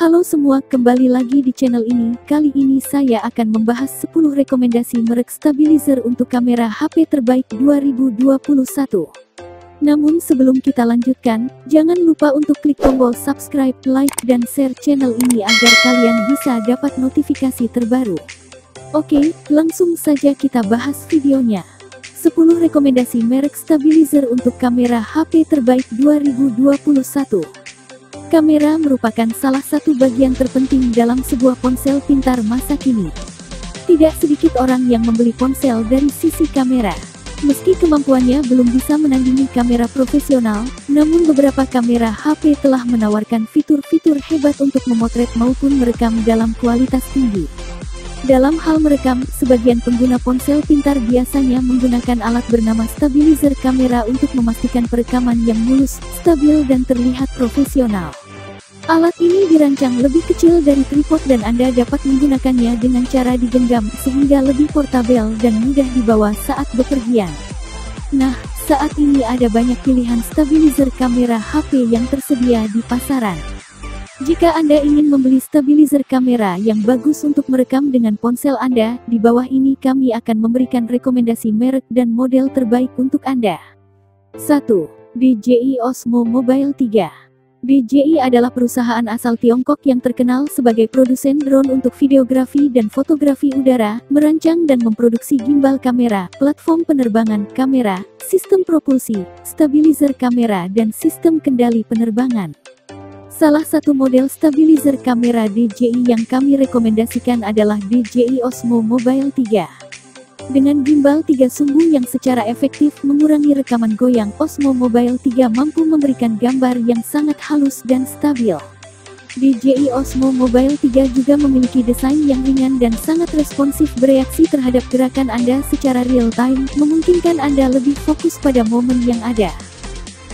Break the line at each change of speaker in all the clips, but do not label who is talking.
Halo semua, kembali lagi di channel ini. Kali ini saya akan membahas 10 rekomendasi merek stabilizer untuk kamera HP terbaik 2021. Namun sebelum kita lanjutkan, jangan lupa untuk klik tombol subscribe, like, dan share channel ini agar kalian bisa dapat notifikasi terbaru. Oke, langsung saja kita bahas videonya. 10 rekomendasi merek stabilizer untuk kamera HP terbaik 2021. Kamera merupakan salah satu bagian terpenting dalam sebuah ponsel pintar masa kini. Tidak sedikit orang yang membeli ponsel dari sisi kamera. Meski kemampuannya belum bisa menandingi kamera profesional, namun beberapa kamera HP telah menawarkan fitur-fitur hebat untuk memotret maupun merekam dalam kualitas tinggi. Dalam hal merekam, sebagian pengguna ponsel pintar biasanya menggunakan alat bernama stabilizer kamera untuk memastikan perekaman yang mulus, stabil dan terlihat profesional. Alat ini dirancang lebih kecil dari tripod dan Anda dapat menggunakannya dengan cara digenggam sehingga lebih portabel dan mudah dibawa saat bepergian. Nah, saat ini ada banyak pilihan stabilizer kamera HP yang tersedia di pasaran. Jika Anda ingin membeli stabilizer kamera yang bagus untuk merekam dengan ponsel Anda, di bawah ini kami akan memberikan rekomendasi merek dan model terbaik untuk Anda. 1. DJI Osmo Mobile 3 DJI adalah perusahaan asal Tiongkok yang terkenal sebagai produsen drone untuk videografi dan fotografi udara, merancang dan memproduksi gimbal kamera, platform penerbangan kamera, sistem propulsi, stabilizer kamera dan sistem kendali penerbangan. Salah satu model stabilizer kamera DJI yang kami rekomendasikan adalah DJI Osmo Mobile 3. Dengan gimbal 3 sumbu yang secara efektif mengurangi rekaman goyang, Osmo Mobile 3 mampu memberikan gambar yang sangat halus dan stabil. DJI Osmo Mobile 3 juga memiliki desain yang ringan dan sangat responsif bereaksi terhadap gerakan Anda secara real-time, memungkinkan Anda lebih fokus pada momen yang ada.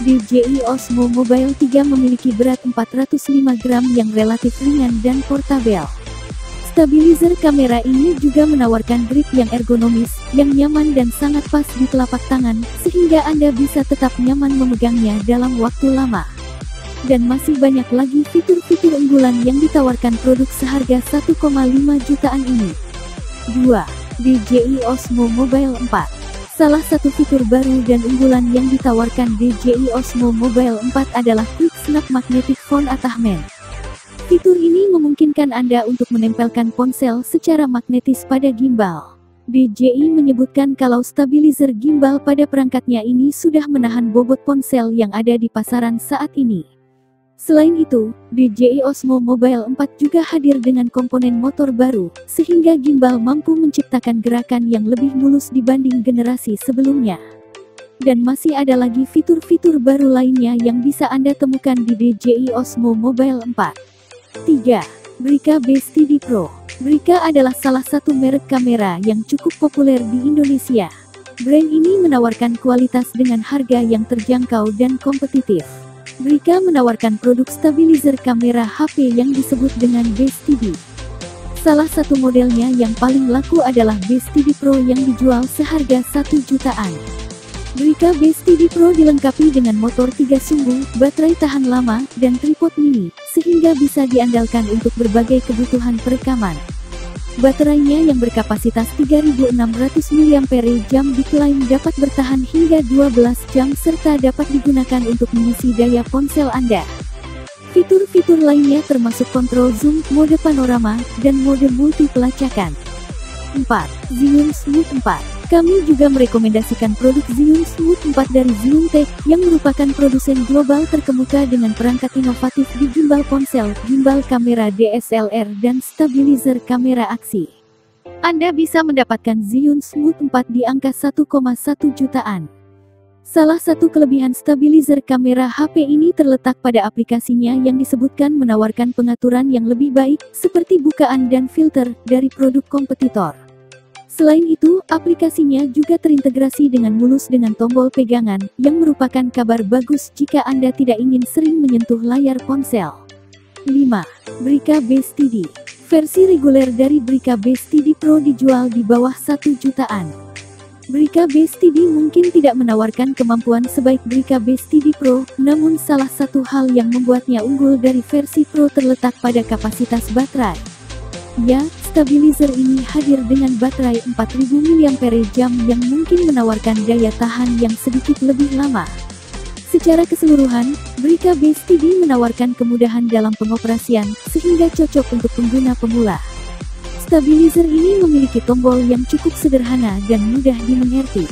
DJI Osmo Mobile 3 memiliki berat 405 gram yang relatif ringan dan portabel. Stabilizer kamera ini juga menawarkan grip yang ergonomis, yang nyaman dan sangat pas di telapak tangan, sehingga Anda bisa tetap nyaman memegangnya dalam waktu lama. Dan masih banyak lagi fitur-fitur unggulan yang ditawarkan produk seharga 1,5 jutaan ini. 2. DJI Osmo Mobile 4 Salah satu fitur baru dan unggulan yang ditawarkan DJI Osmo Mobile 4 adalah Quick Snap Magnetic Phone Attachment. Fitur ini memungkinkan Anda untuk menempelkan ponsel secara magnetis pada gimbal. DJI menyebutkan kalau stabilizer gimbal pada perangkatnya ini sudah menahan bobot ponsel yang ada di pasaran saat ini. Selain itu, DJI Osmo Mobile 4 juga hadir dengan komponen motor baru, sehingga gimbal mampu menciptakan gerakan yang lebih mulus dibanding generasi sebelumnya. Dan masih ada lagi fitur-fitur baru lainnya yang bisa Anda temukan di DJI Osmo Mobile 4. 3. Brica B-Steady Pro Brica adalah salah satu merek kamera yang cukup populer di Indonesia. Brand ini menawarkan kualitas dengan harga yang terjangkau dan kompetitif. Brica menawarkan produk stabilizer kamera HP yang disebut dengan Base TV. Salah satu modelnya yang paling laku adalah Base TV Pro yang dijual seharga 1 jutaan. Brica Base TV Pro dilengkapi dengan motor 3 sumbu, baterai tahan lama, dan tripod mini, sehingga bisa diandalkan untuk berbagai kebutuhan perekaman. Baterainya yang berkapasitas 3600 mAh diklaim dapat bertahan hingga 12 jam serta dapat digunakan untuk mengisi daya ponsel Anda. Fitur-fitur lainnya termasuk kontrol zoom, mode panorama, dan mode multi pelacakan. 4. Xeon Smooth 4 kami juga merekomendasikan produk Xeon Smooth 4 dari Tech, yang merupakan produsen global terkemuka dengan perangkat inovatif di gimbal ponsel, gimbal kamera DSLR dan stabilizer kamera aksi. Anda bisa mendapatkan Xeon Smooth 4 di angka 1,1 jutaan. Salah satu kelebihan stabilizer kamera HP ini terletak pada aplikasinya yang disebutkan menawarkan pengaturan yang lebih baik, seperti bukaan dan filter, dari produk kompetitor. Selain itu, aplikasinya juga terintegrasi dengan mulus dengan tombol pegangan, yang merupakan kabar bagus jika Anda tidak ingin sering menyentuh layar ponsel. 5. Brica Base TD Versi reguler dari Brica Base TD Pro dijual di bawah 1 jutaan. Brika Base TD mungkin tidak menawarkan kemampuan sebaik Brika Base TD Pro, namun salah satu hal yang membuatnya unggul dari versi Pro terletak pada kapasitas baterai. Ya, stabilizer ini hadir dengan baterai 4000 mAh yang mungkin menawarkan daya tahan yang sedikit lebih lama. Secara keseluruhan, Brika Base TD menawarkan kemudahan dalam pengoperasian, sehingga cocok untuk pengguna pemula. Stabilizer ini memiliki tombol yang cukup sederhana dan mudah dimengerti.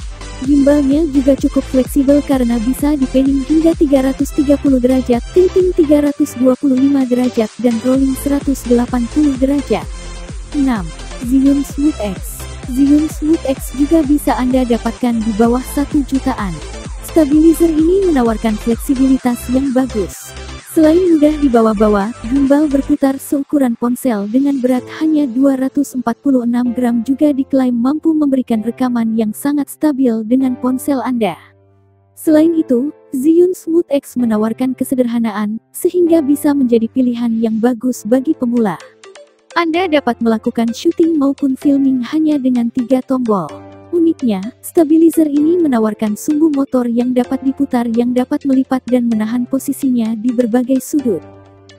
Gimbalnya juga cukup fleksibel karena bisa dipening hingga 330 derajat, tilting 325 derajat, dan rolling 180 derajat. 6. Xeon Smooth X Xeon Smooth X juga bisa Anda dapatkan di bawah 1 jutaan. Stabilizer ini menawarkan fleksibilitas yang bagus. Selain mudah dibawa-bawa, gimbal berputar seukuran ponsel dengan berat hanya 246 gram juga diklaim mampu memberikan rekaman yang sangat stabil dengan ponsel Anda. Selain itu, Xeon Smooth X menawarkan kesederhanaan, sehingga bisa menjadi pilihan yang bagus bagi pemula. Anda dapat melakukan syuting maupun filming hanya dengan tiga tombol. Uniknya, stabilizer ini menawarkan sumbu motor yang dapat diputar yang dapat melipat dan menahan posisinya di berbagai sudut.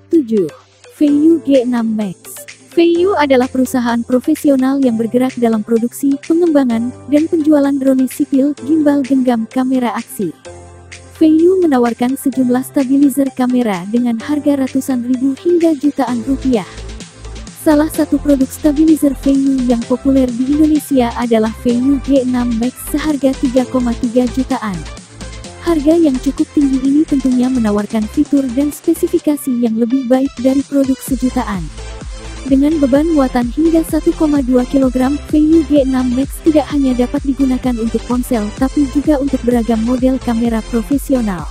7. Feiyu G6 Max Feiyu adalah perusahaan profesional yang bergerak dalam produksi, pengembangan, dan penjualan drone sipil, gimbal genggam kamera aksi. Feiyu menawarkan sejumlah stabilizer kamera dengan harga ratusan ribu hingga jutaan rupiah. Salah satu produk stabilizer Feiyu yang populer di Indonesia adalah Feiyu G6 Max seharga 3,3 jutaan. Harga yang cukup tinggi ini tentunya menawarkan fitur dan spesifikasi yang lebih baik dari produk sejutaan. Dengan beban muatan hingga 1,2 kg, Feiyu G6 Max tidak hanya dapat digunakan untuk ponsel tapi juga untuk beragam model kamera profesional.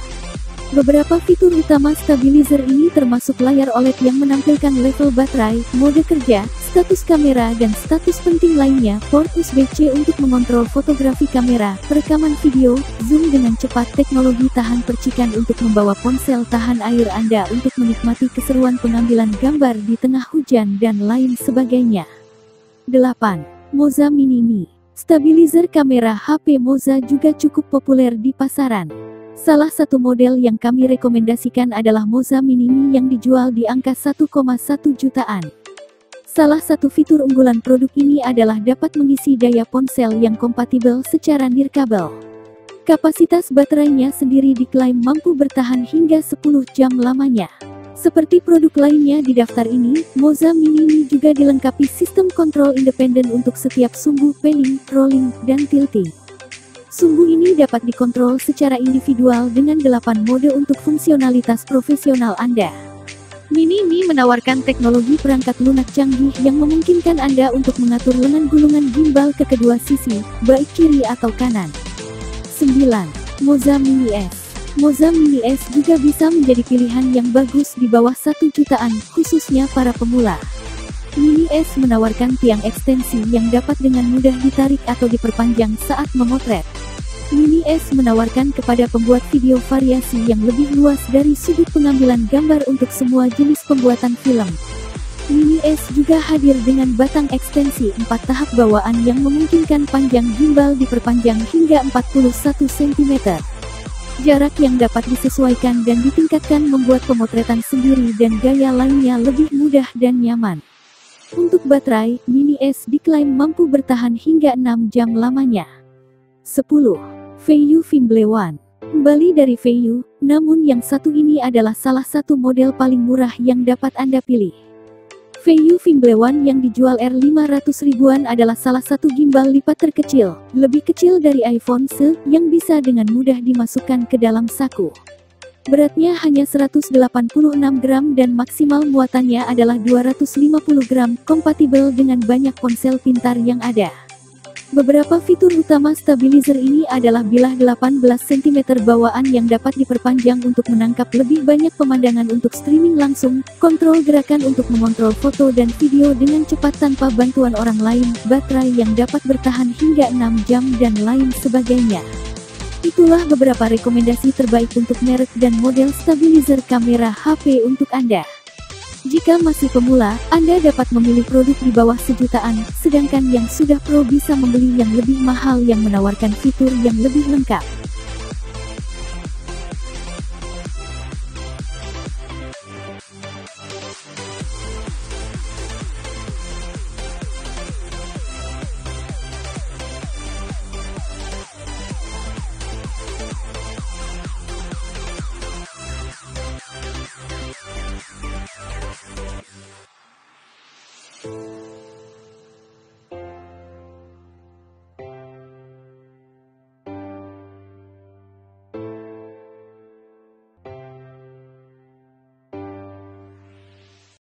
Beberapa fitur utama stabilizer ini termasuk layar OLED yang menampilkan level baterai, mode kerja, status kamera dan status penting lainnya, port USB-C untuk mengontrol fotografi kamera, perekaman video, zoom dengan cepat teknologi tahan percikan untuk membawa ponsel tahan air Anda untuk menikmati keseruan pengambilan gambar di tengah hujan dan lain sebagainya. 8. Moza Mini Mi Stabilizer kamera HP Moza juga cukup populer di pasaran. Salah satu model yang kami rekomendasikan adalah Moza Minimi yang dijual di angka 1,1 jutaan. Salah satu fitur unggulan produk ini adalah dapat mengisi daya ponsel yang kompatibel secara nirkabel. Kapasitas baterainya sendiri diklaim mampu bertahan hingga 10 jam lamanya. Seperti produk lainnya di daftar ini, Moza Mini juga dilengkapi sistem kontrol independen untuk setiap sumbu panning, rolling, dan tilting. Sumbu ini dapat dikontrol secara individual dengan 8 mode untuk fungsionalitas profesional Anda. Mini Mi menawarkan teknologi perangkat lunak canggih yang memungkinkan Anda untuk mengatur lengan gulungan gimbal ke kedua sisi, baik kiri atau kanan. 9. Moza Mini S Moza Mini S juga bisa menjadi pilihan yang bagus di bawah satu jutaan, khususnya para pemula. Mini S menawarkan tiang ekstensi yang dapat dengan mudah ditarik atau diperpanjang saat memotret. Mini S menawarkan kepada pembuat video variasi yang lebih luas dari sudut pengambilan gambar untuk semua jenis pembuatan film. Mini S juga hadir dengan batang ekstensi 4 tahap bawaan yang memungkinkan panjang gimbal diperpanjang hingga 41 cm. Jarak yang dapat disesuaikan dan ditingkatkan membuat pemotretan sendiri dan gaya lainnya lebih mudah dan nyaman. Untuk baterai, Mini S diklaim mampu bertahan hingga 6 jam lamanya. 10. Feiyu Fimble One. Kembali dari Feiyu, namun yang satu ini adalah salah satu model paling murah yang dapat Anda pilih. Feiyu Fimble One yang dijual R500 ribuan adalah salah satu gimbal lipat terkecil, lebih kecil dari iPhone SE, yang bisa dengan mudah dimasukkan ke dalam saku. Beratnya hanya 186 gram dan maksimal muatannya adalah 250 gram, kompatibel dengan banyak ponsel pintar yang ada. Beberapa fitur utama stabilizer ini adalah bilah 18 cm bawaan yang dapat diperpanjang untuk menangkap lebih banyak pemandangan untuk streaming langsung, kontrol gerakan untuk mengontrol foto dan video dengan cepat tanpa bantuan orang lain, baterai yang dapat bertahan hingga 6 jam dan lain sebagainya. Itulah beberapa rekomendasi terbaik untuk merek dan model stabilizer kamera HP untuk Anda. Jika masih pemula, Anda dapat memilih produk di bawah sejutaan, sedangkan yang sudah pro bisa membeli yang lebih mahal yang menawarkan fitur yang lebih lengkap.